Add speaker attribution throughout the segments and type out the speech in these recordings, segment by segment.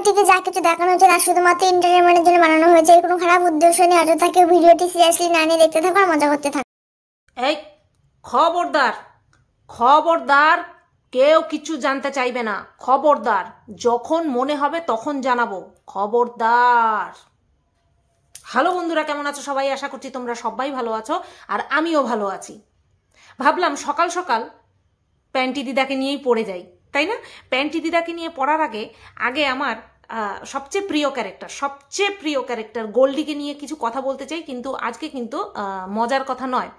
Speaker 1: ভিডিওটিতে যা কিছু দেখানো হচ্ছে তা শুধুমাত্র এন্টারটেনমেন্টের জন্য বানানো হয়েছে। এর কোনো খারাপ উদ্দেশ্য নিয়ে অযথা কেউ ভিডিওটি সিরিয়াসলি না নিয়ে দেখতে থাকো আর মজা করতে থাকো।
Speaker 2: এই, খবরদার খবরদার, কেউ কিছু জানতে চাইবে না। খবরদার, যখন মনে হবে তখন জানাব। খবরদার। হ্যালো বন্ধুরা, কেমন আছো সবাই? আশা করছি তোমরা সবাই ভালো আছো আর আমিও ভালো আছি। ভাবলাম সকাল সকাল প্যান্টি দিদাকে নিয়েই পড়ে যাই, তাই না? প্যান্টি দিদাকে নিয়ে পড়ার আগে আগে আমার সবচেয়ে প্রিয় ক্যারেক্টার সবচেয়ে প্রিয় ক্যারেক্টার গোল্ডিকে নিয়ে কিছু কথা বলতে চাই, কিন্তু আজকে কিন্তু মজার কথা নয়।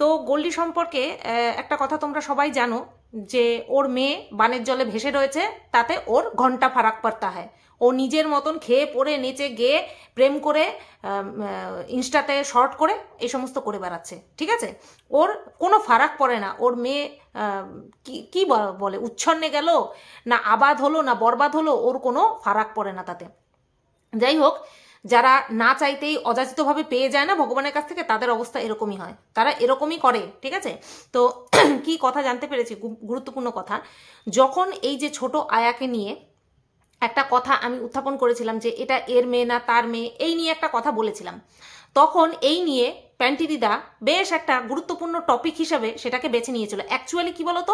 Speaker 2: তো গোল্ডি সম্পর্কে একটা কথা তোমরা সবাই জানো যে ওর মেয়ে বানের জলে ভেসে রয়েছে, তাতে ওর ঘণ্টা ফারাক পড়তা হয়। ও নিজের মতন খেয়ে পড়ে, নেচে, গেয়ে, প্রেম করে ইনস্টাতে শর্ট করে এই সমস্ত করে বেড়াচ্ছে, ঠিক আছে? ওর কোনো ফারাক পড়ে না। ওর মেয়ে কি কি বলে? উচ্ছন্নে গেল, না আবাদ হলো, না বরবাদ হলো, ওর কোনো ফারাক পড়ে না তাতে। যাই হোক যারা না চাইতেই অযাচিতভাবে পেয়ে যায় না ভগবানের কাছ থেকে, তাদের অবস্থা এরকমই হয়। তারা এরকমই করে, ঠিক আছে? তো কি কথা জানতে পেরেছি? গুরুত্বপূর্ণ কথা। যখন এই যে ছোট আয়াকে নিয়ে একটা কথা আমি উত্থাপন করেছিলাম যে এটা এর মেয়ে না তার মেয়ে, এই নিয়ে একটা কথা বলেছিলাম। তখন এই নিয়ে প্যান্টি দিদা বেশ একটা গুরুত্বপূর্ণ টপিক হিসাবে সেটাকে বেছে নিয়েছিল। অ্যাকচুয়ালি কি বলতো?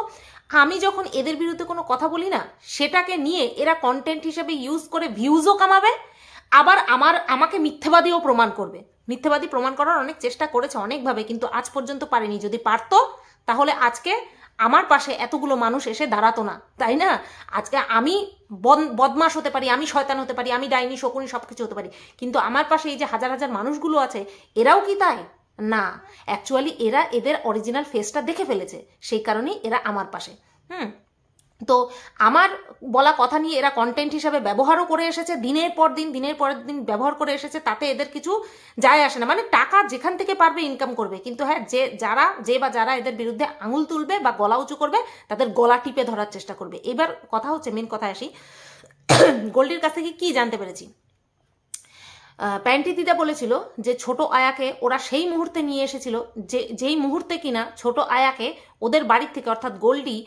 Speaker 2: আমি যখন এদের বিরুদ্ধে কোনো কথা বলি না, সেটাকে নিয়ে এরা কন্টেন্ট হিসেবে ইউজ করে ভিউজও কামাবে আবার আমার, আমাকে মিথ্যেবাদীও প্রমাণ করবে। মিথ্যেবাদী প্রমাণ করার অনেক চেষ্টা করেছে অনেকভাবে, কিন্তু আজ পর্যন্ত পারেনি। যদি পারতো, তাহলে আজকে আমার পাশে এতগুলো মানুষ এসে দাঁড়াতো না। তাই না? আজকে আমি বদমাশ হতে পারি, আমি শয়তান হতে পারি, আমি ডাইনি, শকুনি সব কিছু হতে পারি। কিন্তু আমার পাশে এই যে হাজার হাজার মানুষগুলো আছে, এরাও কি তাই? না। অ্যাকচুয়ালি এরা এদের অরিজিনাল ফেসটা দেখে ফেলেছে। সেই কারণেই এরা আমার পাশে। হুম? তো আমার বলা কথা নিয়ে এরা কন্টেন্ট হিসাবে ব্যবহারও করে এসেছে, দিনের পর দিন, দিনের পর দিন ব্যবহার করে এসেছে, তাতে এদের কিছু যায় আসে না। মানে টাকা যেখান থেকে পারবে ইনকাম করবে। কিন্তু হ্যাঁ যে, যারা, যে বা যারা এদের বিরুদ্ধে আঙুল তুলবে বা গলা উঁচু করবে, তাদের গলা টিপে ধরার চেষ্টা করবে। এবার কথা হচ্ছে মেন কথা আসি। গোল্ডির কাছ থেকে কি জানতে পেরেছি? প্যান্টি দিদা বলেছিল যে ছোট আয়াকে ওরা সেই মুহূর্তে নিয়ে এসেছিল, যে, যেই মুহূর্তে কিনা ছোট আয়াকে ওদের বাড়ির থেকে, অর্থাৎ গোল্ডি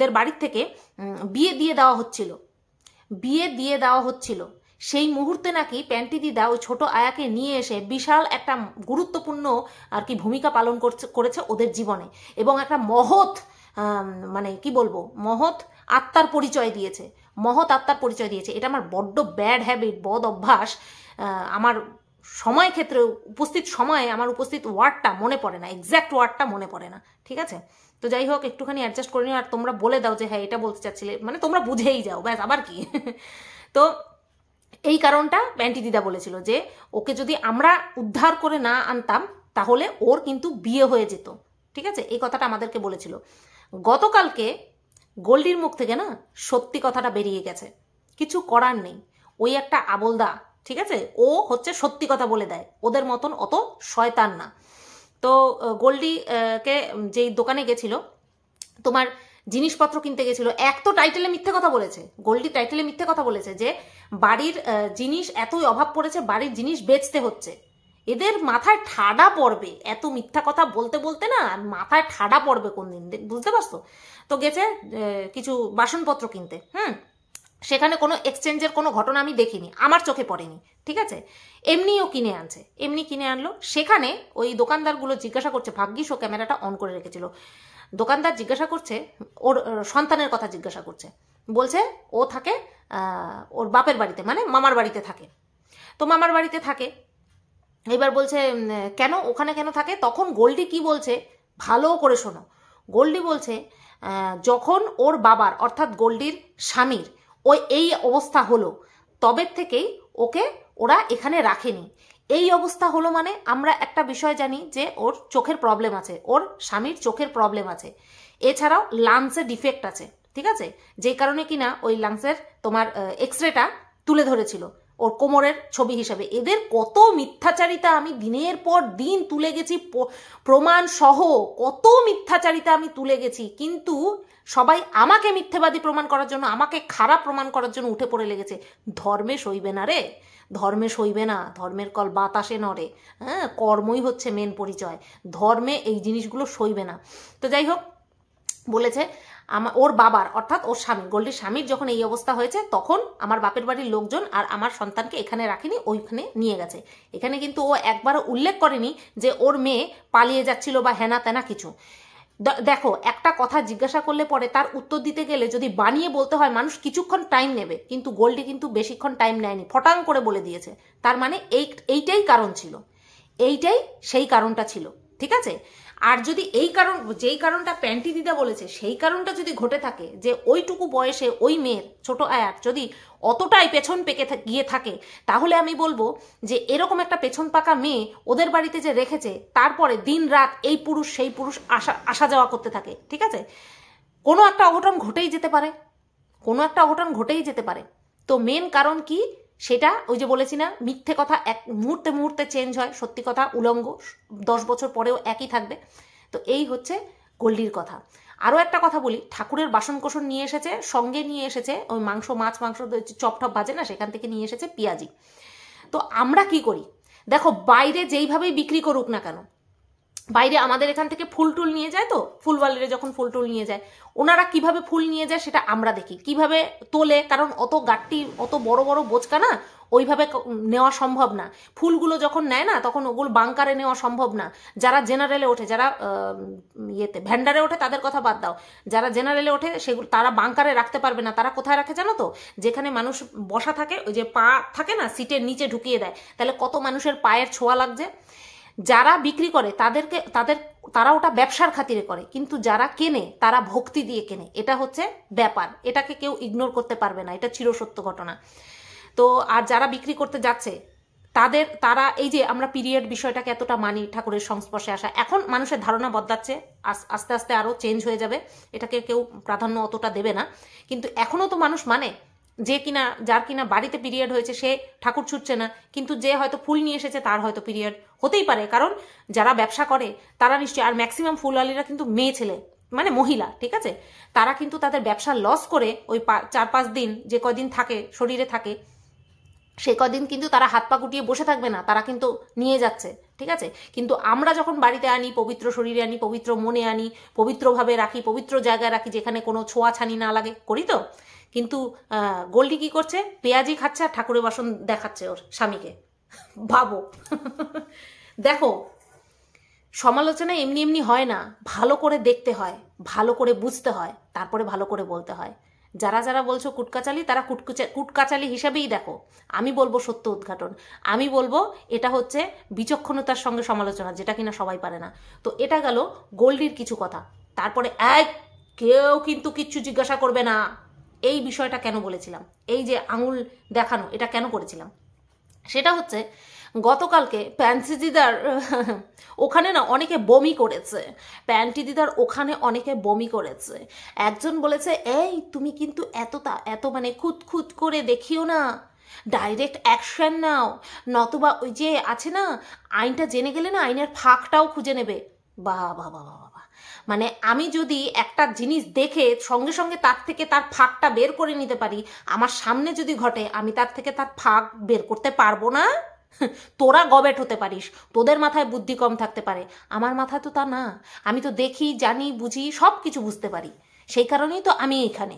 Speaker 2: দের বাড়ির থেকে বিয়ে দিয়ে দেওয়া হচ্ছিল। বিয়ে দিয়ে দেওয়া হচ্ছিল। সেই মুহূর্তে নাকি প্যান্টি দিদা ওই ছোট আয়াকে নিয়ে এসে বিশাল একটা গুরুত্বপূর্ণ আর কি ভূমিকা পালন করছে, করেছে ওদের জীবনে এবং একটা মহৎ মানে কি বলব, মহৎ আত্মার পরিচয় দিয়েছে। মহৎ আত্মার পরিচয় দিয়েছে। এটা আমার বড্ড ব্যাড হ্যাবিট, বদ অভ্যাস। আমার সময় ক্ষেত্রে উপস্থিত সময়ে, আমার উপস্থিত ওয়ার্ডটা মনে পড়ে না এক্স্যাক্ট ওয়ার্ডটা মনে পড়ে না, ঠিক আছে? তো যাই হোক, একটুখানি অ্যাডজাস্ট করে নিও, আর তোমরা বলে দাও যে হ্যাঁ এটা বলতে চাচ্ছিলে মানে তোমরা বুঝেই যাও, ব্যাস, আবার কি? তো এই কারণটা প্যান্টি দিদা বলেছিল যে, ওকে যদি আমরা উদ্ধার করে না আনতাম, তাহলে ওর কিন্তু বিয়ে হয়ে যেত, ঠিক আছে? এই কথাটা আমাদেরকে বলেছিল। গতকালকে গোল্ডির মুখ থেকে না সত্যি কথাটা বেরিয়ে গেছে। কিছু করার নেই। ওই একটা আবলদা ঠিক আছে? ও হচ্ছে সত্যি কথা বলে দেয়। ওদের মতন অত শয়তান না। তো আহ, গোল্ডি কে যেই দোকানে গেছিল তোমার জিনিসপত্র কিনতে গেছিল এক তো টাইটেলে মিথ্যে কথা বলেছে। গোল্ডি টাইটেলে মিথ্যে কথা বলেছে যে বাড়ির জিনিস এতই অভাব পড়েছে বাড়ির জিনিস বেচতে হচ্ছে। এদের মাথায় ঠাডা পড়বে। এত মিথ্যা কথা বলতে বলতে না মাথায় ঠাডা পড়বে কোন দিন দে- বুঝতে পারছ? তো গেছে কিছু বাসনপত্র কিনতে হুম? সেখানে কোনো এক্সচেঞ্জের কোনো ঘটনা আমি দেখিনি, আমার চোখে পড়েনি, ঠিক আছে? এমনিও কিনে আনছে, এমনি কিনে আনলো। সেখানে ওই দোকানদারগুলো জিজ্ঞাসা করছে, ভাগ্যিস ও ক্যামেরাটা অন করে রেখেছিল। দোকানদার জিজ্ঞাসা করছে, ওর সন্তানের কথা জিজ্ঞাসা করছে। বলছে, ও থাকে ওর বাপের বাড়িতে মানে মামার বাড়িতে থাকে। তো মামার বাড়িতে থাকে। এবার বলছে কেন, ওখানে কেন থাকে? তখন গোল্ডি কি বলছে, ভালো করে শোনো। গোল্ডি বলছে যখন ওর বাবার, অর্থাৎ গোল্ডির স্বামীর ওই এই অবস্থা হলো। তবে থেকেই ওকে ওরা এখানে রাখেনি। এই অবস্থা হলো মানে আমরা একটা বিষয় জানি যে ওর চোখের প্রবলেম আছে, ওর স্বামীর চোখের প্রবলেম আছে। এছাড়াও লাংসের ডিফেক্ট আছে, ঠিক আছে? যে কারণে কিনা ওই লাংসের তোমার এক্সরেটা তুলে ধরেছিল। ওর কোমরের ছবি হিসাবে। এদের কত মিথ্যাচারিতা আমি দিনের পর দিন তুলে গেছি প্রমাণ সহ কত মিথ্যাচারিতা আমি তুলে গেছি। কিন্তু সবাই আমাকে মিথ্যেবাদী প্রমাণ করার জন্য, আমাকে খারাপ প্রমাণ করার জন্য উঠে পড়ে লেগেছে। ধর্মে সইবে না রে। ধর্মে সইবে না। ধর্মের কল বাতাসে নড়ে। হ্যাঁ কর্মই হচ্ছে মেন পরিচয়। ধর্মে এই জিনিসগুলো সইবে না। তো যাই হোক, বলেছে আমার ওর বাবার, অর্থাৎ ওর স্বামী, গোল্ডির স্বামীর যখন এই অবস্থা হয়েছে, তখন আমার বাপের বাড়ির লোকজন আর আমার সন্তানকে এখানে রাখেনি, ওইখানে নিয়ে গেছে। এখানে কিন্তু ও একবারও উল্লেখ করেনি যে ওর মেয়ে পালিয়ে যাচ্ছিল বা হেনা তেনা কিছু। দেখো, একটা কথা জিজ্ঞাসা করলে পরে তার উত্তর দিতে গেলে যদি বানিয়ে বলতে হয়, মানুষ কিছুক্ষণ টাইম নেবে, কিন্তু গোল্ডি কিন্তু বেশিক্ষণ টাইম নেয়নি, ফটাং করে বলে দিয়েছে। তার মানে এই, এইটাই কারণ ছিল। এইটাই সেই কারণটা ছিল, ঠিক আছে? আর যদি এই কারণ, যেই কারণটা প্যান্টি দিদা বলেছে, সেই কারণটা যদি ঘটে থাকে যে ওইটুকু বয়সে ওই মেয়ের ছোট আয়ার যদি অতটাই পেছন পেকে গিয়ে থাকে, তাহলে আমি বলব যে এরকম একটা পেছন পাকা মেয়ে ওদের বাড়িতে যে রেখেছে, তারপরে দিন রাত এই পুরুষ সেই পুরুষ আসা আসা যাওয়া করতে থাকে, ঠিক আছে? কোনো একটা অঘটন ঘটেই যেতে পারে, কোনো একটা অঘটন ঘটেই যেতে পারে। তো মেন কারণ কি? সেটা ওই যে বলেছি না, মিথ্যে কথা এক মুহূর্তে মুহূর্তে চেঞ্জ হয়, সত্যি কথা উলঙ্গ, দশ বছর পরেও একই থাকবে। তো এই হচ্ছে গল্ডির কথা। আরও একটা কথা বলি, ঠাকুরের বাসন কোসন নিয়ে এসেছে, সঙ্গে নিয়ে এসেছে, ওই মাংস, মাছ, মাংস চপ টপ বাজে না, সেখান থেকে নিয়ে এসেছে পেঁয়াজি। তো আমরা কি করি? দেখো, বাইরে যেইভাবেই বিক্রি করুক না কেন বাইরে আমাদের এখান থেকে ফুল টুল নিয়ে যায় তো ফুলওয়ালিরা যখন ফুল টুল নিয়ে যায়, ওনারা কীভাবে ফুল নিয়ে যায় সেটা আমরা দেখি। কীভাবে তোলে, কারণ অত গাট্টি, অত বড় বড় বোচকা না, ওইভাবে নেওয়া সম্ভব না। ফুলগুলো যখন নেয় না, তখন ওগুলো বাংকারে নেওয়া সম্ভব না। যারা জেনারেলে ওঠে, যারা ইয়েতে ভ্যান্ডারে ওঠে, তাদের কথা বাদ দাও। যারা জেনারেলে ওঠে, সেগুলো, তারা বাংকারে রাখতে পারবে না। তারা কোথায় রাখে জানো তো? যেখানে মানুষ বসা থাকে, ওই যে পা থাকে না, সিটের নিচে ঢুকিয়ে দেয়। তাহলে কত মানুষের পায়ের ছোঁয়া লাগছে? যারা বিক্রি করে তাদেরকে, তাদের, তারা ওটা ব্যবসার খাতিরে করে। কিন্তু যারা কেনে, তারা ভক্তি দিয়ে কেনে। এটা হচ্ছে ব্যাপার। এটাকে কেউ ইগনোর করতে পারবে না। এটা চিরসত্য ঘটনা। তো, আর যারা বিক্রি করতে যাচ্ছে, তাদের, তারা এই যে আমরা পিরিয়ড বিষয়টাকে এতটা মানি ঠাকুরের সংস্পর্শে আসা, এখন মানুষের ধারণা বদলাচ্ছে। আস- আস্তে আস্তে আরও চেঞ্জ হয়ে যাবে। এটাকে কেউ প্রাধান্য অতটা দেবে না। কিন্তু এখনও তো মানুষ মানে যে কিনা, যার কিনা বাড়িতে পিরিয়ড হয়েছে, সে ঠাকুর ছুটছে না। কিন্তু যে হয়তো ফুল নিয়ে এসেছে, তার হয়তো পিরিয়ড হতেই পারে। কারণ যারা ব্যবসা করে, তারা নিশ্চয়ই, আর ম্যাক্সিমাম ফুলওয়ালিরা কিন্তু মেয়ে ছেলে মানে মহিলা, ঠিক আছে? তারা কিন্তু তাদের ব্যবসা লস করে ওই চার পাঁচ দিন, যে কদিন থাকে, শরীরে থাকে, সে কদিন কিন্তু তারা হাত পা গুটিয়ে বসে থাকবে না, তারা কিন্তু নিয়ে যাচ্ছে, ঠিক আছে? কিন্তু আমরা যখন বাড়িতে আনি, পবিত্র শরীরে আনি, পবিত্র মনে আনি, পবিত্রভাবে রাখি, পবিত্র জায়গায় রাখি, যেখানে কোনো ছোঁয়া ছানি না লাগে, করি তো? কিন্তু গোল্ডি কি করছে? পেঁয়াজি খাচ্ছে আর ঠাকুরের বাসন দেখাচ্ছে ওর স্বামীকে। ভাবো। দেখো, সমালোচনা এমনি এমনি হয় না। ভালো করে দেখতে হয়, ভালো করে বুঝতে হয়, তারপরে ভালো করে বলতে হয়। যারা যারা বলছো কুটকাচালি, তারা কুটকুচা, কুটকাচালি হিসাবেই দেখো। আমি বলব সত্য উদ্ঘাটন। আমি বলব এটা হচ্ছে বিচক্ষণতার সঙ্গে সমালোচনা, যেটা কিনা সবাই পারে না। তো এটা গেল গোল্ডির কিছু কথা। তারপরে এক, কেউ কিন্তু কিচ্ছু জিজ্ঞাসা করবে না। এই বিষয়টা কেন বলেছিলাম? এই যে আঙুল দেখানো, এটা কেন করেছিলাম? সেটা হচ্ছে, গতকালকে প্যান্সি দিদার, ওখানে না অনেকে বমি করেছে। প্যান্টি দিদার ওখানে অনেকে বমি করেছে। একজন বলেছে, এই, তুমি কিন্তু এতটা, এত মানে খুঁত খুঁত করে দেখিও না। ডাইরেক্ট অ্যাকশন নাও। নতুবা ওই যে আছে না, আইনটা জেনে গেলে না আইনের ফাঁকটাও খুঁজে নেবে। বাহ বাহ বাহ বাহ। মানে আমি যদি একটা জিনিস দেখে সঙ্গে সঙ্গে তার থেকে তার ফাঁকটা বের করে নিতে পারি, আমার সামনে যদি ঘটে, আমি তার থেকে তার ফাঁক বের করতে পারব না? তোরা গবেট হতে পারিস, তোদের মাথায় বুদ্ধি কম থাকতে পারে। আমার মাথায় তো তা না। আমি তো দেখি, জানি, বুঝি সব কিছু বুঝতে পারি। সেই কারণেই তো আমি এখানে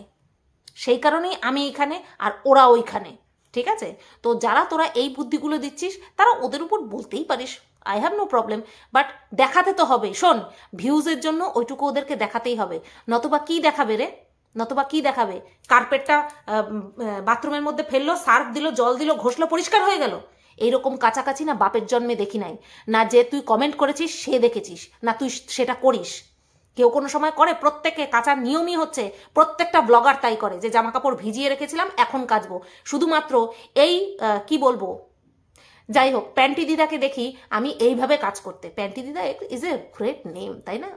Speaker 2: সেই কারণেই আমি এখানে আর ওরা ওইখানে। ঠিক আছে? তো যারা তোরা এই বুদ্ধিগুলো দিচ্ছিস, তারা ওদের উপর বলতেই পারিস। I have no problem but দেখাতে তো হবে। শোন ভিউজের জন্য ওইটুকু ওদেরকে দেখাতেই হবে। নতবা কি দেখাবে রে? নতবা কি দেখাবে? কার্পেটটা বাথরুমের মধ্যে ফেলল, সার্ফ দিল, জল দিল, ঘষলো, পরিষ্কার হয়ে গেল। এইরকম কাছাকাছি না বাপের জন্মে দেখি নাই। না যে তুই কমেন্ট করেছিস, সে দেখেছিস। না তুই সেটা করিস। কেউ কোনো সময় করে, প্রত্যেকে কাচার নিয়মই হচ্ছে, প্রত্যেকটা ব্লগার তাই করে। যে জামা কাপড় ভিজিয়ে রেখেছিলাম, এখন কাচবো। শুধুমাত্র এই কি বলব? যাই হোক প্যান্টি দিদাকে দেখি আমি এইভাবে কাজ করতে। প্যান্টি দিদা ইজ এ গ্রেট নেম তাই না?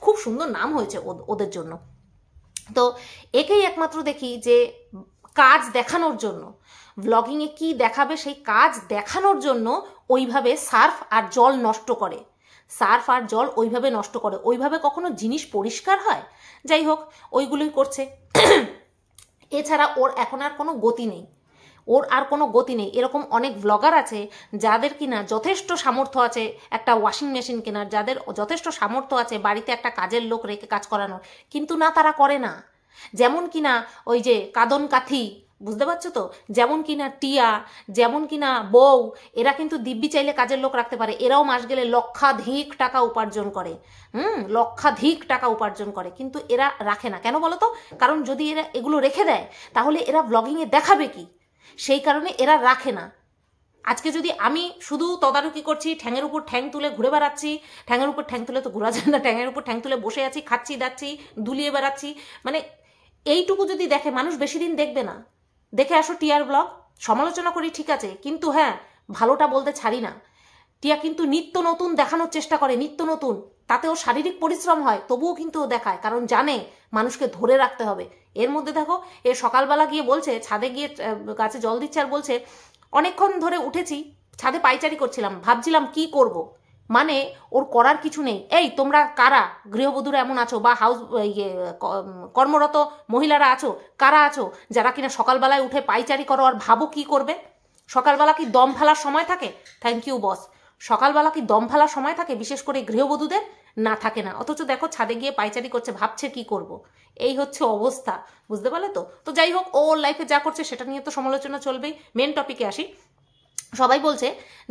Speaker 2: খুব সুন্দর নাম হয়েছে ওদ- ওদের জন্য। তো একেই একমাত্র দেখি যে কাজ দেখানোর জন্য ব্লগিংয়ে কি দেখাবে সেই কাজ দেখানোর জন্য ওইভাবে সার্ফ আর জল নষ্ট করে। সার্ফ আর জল ওইভাবে নষ্ট করে। ওইভাবে কখনো জিনিস পরিষ্কার হয়? যাই হোক ওইগুলোই করছে। এছাড়া ওর এখন আর কোনো গতি নেই। ওর আর কোনো গতি নেই। এরকম অনেক ব্লগার আছে যাদের কিনা যথেষ্ট সামর্থ্য আছে একটা ওয়াশিং মেশিন কেনার, যাদের যথেষ্ট সামর্থ্য আছে বাড়িতে একটা কাজের লোক রেখে কাজ করানোর। কিন্তু না, তারা করে না। যেমন কিনা ওই যে কাদন কাথি বুঝতে পারছ তো? যেমন কিনা টিয়া, যেমন কিনা বউ, এরা কিন্তু দিব্যি চাইলে কাজের লোক রাখতে পারে। এরাও মাস গেলে লক্ষাধিক টাকা উপার্জন করে। হুম, লক্ষাধিক টাকা উপার্জন করে। কিন্তু এরা রাখে না। কেন বলো তো? কারণ যদি এরা এগুলো রেখে দেয়, তাহলে এরা ব্লগিংয়ে দেখাবে কি? সেই কারণে এরা রাখে না। আজকে যদি আমি শুধু তদারকি করছি, ঠ্যাঙের উপর ঠ্যাং তুলে ঘুরে বেড়াচ্ছি, ঠ্যাঙের উপর ঠ্যাং তুলে তো ঘোরা যায় না, ঠ্যাঙের উপর ঠ্যাং তুলে বসে আছি, খাচ্ছি, দাচ্ছি, দুলিয়ে বেড়াচ্ছি মানে এইটুকু যদি দেখে, মানুষ বেশি দিন দেখবে না। দেখে আসো টিয়ার ব্লগ, সমালোচনা করি ঠিক আছে, কিন্তু হ্যাঁ ভালোটা বলতে ছাড়ি না। টিয়া কিন্তু নিত্য নতুন দেখানোর চেষ্টা করে, নিত্য নতুন। তাতেও শারীরিক পরিশ্রম হয়, তবুও কিন্তু ও দেখায়, কারণ জানে মানুষকে ধরে রাখতে হবে। এর মধ্যে দেখো, এ সকালবেলা গিয়ে বলছে, ছাদে গিয়ে গাছে জল দিচ্ছে আর বলছে, অনেকক্ষণ ধরে উঠেছি, ছাদে পাইচারি করছিলাম, ভাবছিলাম কি করব। মানে ওর করার কিছু নেই। এই, তোমরা কারা? গৃহবধূরা এমন আছো বা হাউস ইয়ে কর্মরত মহিলারা আছো? কারা আছো? যারা কিনা সকালবেলায় উঠে পাইচারি করো আর ভাবো কি করবে? সকালবেলা কি দম ফেলার সময় থাকে? থ্যাংক ইউ বস সকালবেলা কি দম ফেলার সময় থাকে? বিশেষ করে গৃহবধূদের? না, থাকে না। অথচ দেখো, ছাদে গিয়ে পাইচারি করছে, ভাবছে কি করব। এই হচ্ছে অবস্থা। বুঝতে পারলে তো? তো যাই হোক, ও লাইফে যা করছে, সেটা নিয়ে তো সমালোচনা চলবেই। মেন টপিকে আসি। সবাই বলছে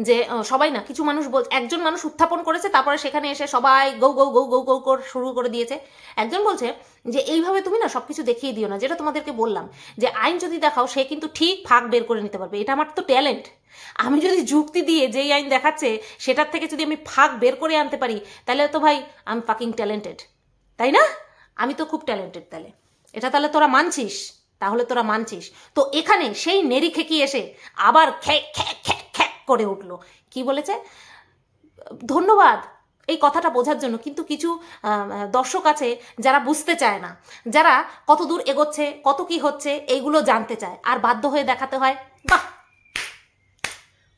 Speaker 2: যে সবাই না, কিছু মানুষ বল, একজন মানুষ উত্থাপন করেছে, তারপরে সেখানে এসে সবাই গৌ গৌ গৌ গৌ গৌ কর, শুরু করে দিয়েছে। একজন বলছে যে, এইভাবে তুমি না সবকিছু দেখিয়ে দিও না। যেটা তোমাদেরকে বললাম, যে আইন যদি দেখাও, সে কিন্তু ঠিক ফাঁক বের করে নিতে পারবে। এটা আমার তো ট্যালেন্ট। আমি যদি যুক্তি দিয়ে যেই আইন দেখাচ্ছে, সেটার থেকে যদি আমি ফাঁক বের করে আনতে পারি, তাহলে তো ভাই আমি ফাকিং ট্যালেন্টেড তাই না? আমি তো খুব ট্যালেন্টেড তাহলে। এটা তাহলে তোরা মানছিস? তাহলে তোরা মানছিস। তো এখানে সেই নেরি খেকি এসে আবার খ্যাক করে উঠল। কি বলেছে? ধন্যবাদ এই কথাটা বোঝার জন্য। কিন্তু কিছু দর্শক আছে যারা বুঝতে চায় না। যারা কত দূর এগোচ্ছে, কত কি হচ্ছে এইগুলো জানতে চায়। আর বাধ্য হয়ে দেখাতে হয়, বাহ!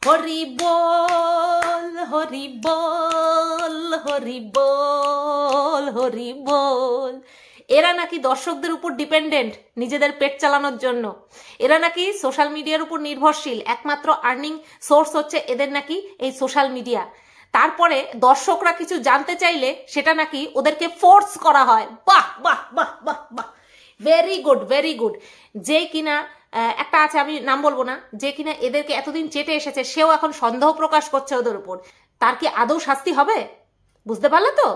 Speaker 2: হরি বল হরি বল হরি বল হরি বল। এরা নাকি দর্শকদের উপর ডিপেন্ডেন্ট নিজেদের পেট চালানোর জন্য। এরা নাকি সোশ্যাল মিডিয়ার উপর নির্ভরশীল। একমাত্র আর্নিং সোর্স হচ্ছে এদের নাকি এই সোশ্যাল মিডিয়া। তারপরে দর্শকরা কিছু জানতে চাইলে সেটা নাকি ওদেরকে ফোর্স করা হয়। বাহ বাহ বাহ বাহ বাহ। ভেরি গুড ভেরি গুড যে কিনা একটা আছে, আমি নাম বলব না। যে কিনা এদেরকে এতদিন চেটে এসেছে, সেও এখন সন্দেহ প্রকাশ করছে ওদের উপর। তার কি আদৌ শাস্তি হবে? বুঝতে পারলে তো?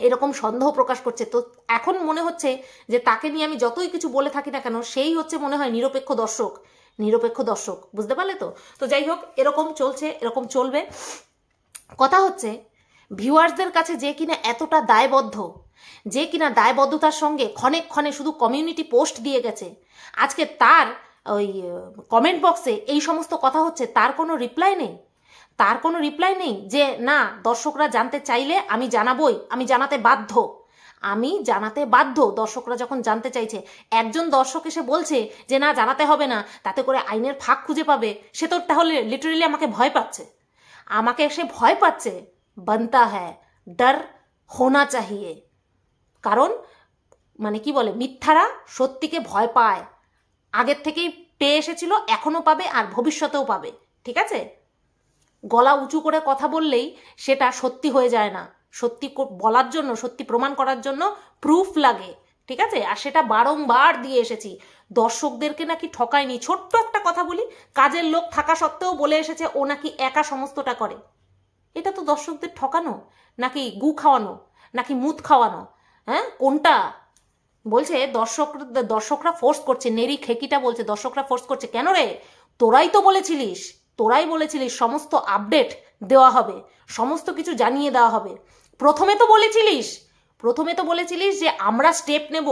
Speaker 2: এরকম সন্দেহ প্রকাশ করছে। তো এখন মনে হচ্ছে যে তাকে নিয়ে আমি যতই কিছু বলে থাকি না কেন, সেই হচ্ছে মনে হয় নিরপেক্ষ দর্শক। নিরপেক্ষ দর্শক, বুঝতে পারলে তো? তো যাই হোক, এরকম চলছে, এরকম চলবে। কথা হচ্ছে, ভিউয়ার্সদের কাছে যে কিনা এতটা দায়বদ্ধ, যে কিনা দায়বদ্ধতার সঙ্গে ক্ষণে ক্ষণে শুধু কমিউনিটি পোস্ট দিয়ে গেছে, আজকে তার ওই কমেন্ট বক্সে এই সমস্ত কথা হচ্ছে, তার কোনো রিপ্লাই নেই? তার কোনো রিপ্লাই নেই যে, না, দর্শকরা জানতে চাইলে আমি জানাবই, আমি জানাতে বাধ্য। আমি জানাতে বাধ্য, দর্শকরা যখন জানতে চাইছে। একজন দর্শক এসে বলছে যে, না, জানাতে হবে না, তাতে করে আইনের ফাঁক খুঁজে পাবে, সে তো তাহলে লিটারেলি আমাকে ভয় পাচ্ছে। আমাকে সে ভয় পাচ্ছে। বানতা হ্যাঁ ডর হোনা চাহিয়ে। কারণ মানে কি বলে, মিথ্যারা সত্যিকে ভয় পায়। আগের থেকেই পেয়ে এসেছিল, এখনও পাবে আর ভবিষ্যতেও পাবে। ঠিক আছে? গলা উঁচু করে কথা বললেই সেটা সত্যি হয়ে যায় না। সত্যি বলার জন্য, সত্যি প্রমাণ করার জন্য প্রুফ লাগে, ঠিক আছে? আর সেটা বারংবার দিয়ে এসেছি। দর্শকদেরকে নাকি ঠকায়নি ছোট্ট একটা কথা বলি, কাজের লোক থাকা সত্ত্বেও বলে এসেছে, ও নাকি একা সমস্তটা করে। এটা তো দর্শকদের ঠকানো, নাকি গু খাওয়ানো, নাকি মুত খাওয়ানো হ্যাঁ? কোনটা? বলছে, দর্শক, দর্শকরা ফোর্স করছে। নেরি খেকিটা বলছে, দর্শকরা ফোর্স করছে। কেন রে? তোরাই তো বলেছিলিস। তোরাই বলেছিলিস সমস্ত আপডেট দেওয়া হবে, সমস্ত কিছু জানিয়ে দেওয়া হবে। প্রথমে তো বলেছিলিস, প্রথমে তো বলেছিলিস যে আমরা স্টেপ নেব।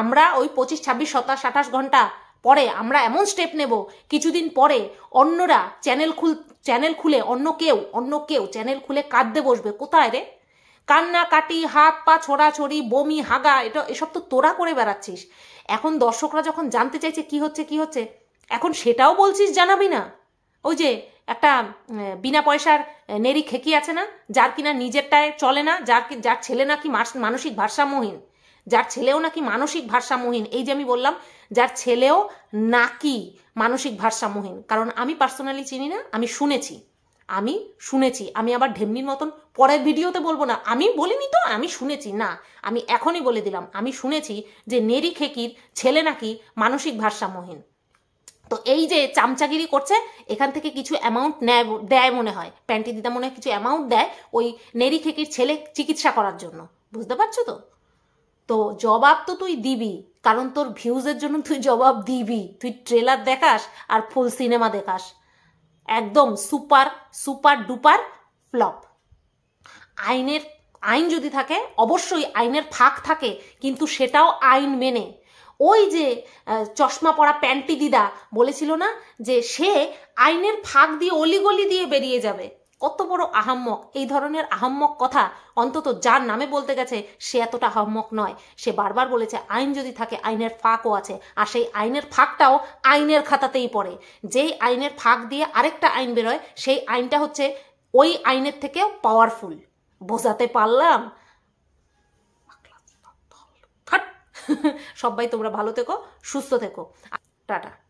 Speaker 2: আমরা ওই পঁচিশ, ছাব্বিশ, সাতাশ, আঠাশ ঘণ্টা পরে আমরা এমন স্টেপ নেব, কিছুদিন পরে অন্যরা চ্যানেল খুল চ্যানেল খুলে অন্য কেউ অন্য কেউ চ্যানেল খুলে কাঁদতে বসবে। কোথায় রে? কান্না, কাটি, হাত, পা ছোড়াছড়ি বমি, হাগা, এটা, এসব তো তোরা করে বেড়াচ্ছিস। এখন দর্শকরা যখন জানতে চাইছে কি হচ্ছে কি হচ্ছে, এখন সেটাও বলছিস জানাবি না। ওই যে একটা বিনা পয়সার নেরি খেকি আছে না, যার কিনা নিজেরটায় চলে না, যার যার ছেলে নাকি মানসিক ভারসাম্যহীন, যার ছেলেও নাকি মানসিক ভারসাম্যহীন, এই যে আমি বললাম, যার ছেলেও নাকি মানসিক ভারসাম্যহীন, কারণ আমি পার্সোনালি চিনি না, আমি শুনেছি আমি শুনেছি, আমি আবার ঢেমনির মতন পরের ভিডিওতে বলব না, আমি বলিনি তো, আমি শুনেছি, না, আমি এখনই বলে দিলাম, আমি শুনেছি যে নেরি খেকির ছেলে নাকি মানসিক ভারসাম্যহীন। তো এই যে চামচাগিরি করছে, এখান থেকে কিছু অ্যামাউন্ট নেয় দেয় মনে হয়। প্যান্টি দিদা মনে হয় কিছু অ্যামাউন্ট দেয় ওই নেরি খেকির ছেলে চিকিৎসা করার জন্য। বুঝতে পারছ তো? তো জবাব তো তুই দিবি, কারণ তোর ভিউজের জন্য তুই জবাব দিবি। তুই ট্রেলার দেখাস আর ফুল সিনেমা দেখাস। একদম সুপার সুপার ডুপার ফ্লপ আইনের, আইন যদি থাকে, অবশ্যই আইনের ফাঁক থাকে, কিন্তু সেটাও আইন মেনে। ওই যে চশমা পরা প্যান্টি দিদা বলেছিল না যে সে আইনের ফাঁক দিয়ে অলিগলি দিয়ে বেরিয়ে যাবে। কত বড় আহাম্মক। এই ধরনের আহাম্মক কথা অন্তত যার নামে বলতে গেছে সে এতটা আহাম্মক নয়। সে বারবার বলেছে, আইন যদি থাকে, আইনের ফাঁকও আছে। আর সেই আইনের ফাঁকটাও আইনের খাতাতেই পড়ে। যেই আইনের ফাঁক দিয়ে আরেকটা আইন বেরোয়, সেই আইনটা হচ্ছে ওই আইনের থেকেও পাওয়ারফুল বোঝাতে পারলাম? সবাই তোমরা ভালো থেকো সুস্থ থেকো। টাটা।